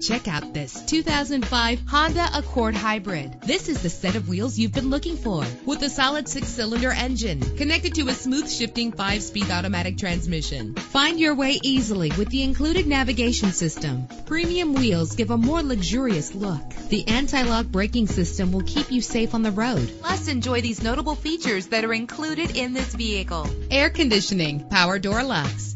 Check out this 2005 Honda Accord Hybrid. This is the set of wheels you've been looking for with a solid six cylinder engine connected to a smooth shifting five speed automatic transmission. Find your way easily with the included navigation system. Premium wheels give a more luxurious look. The anti lock braking system will keep you safe on the road. Plus, enjoy these notable features that are included in this vehicle air conditioning, power door locks,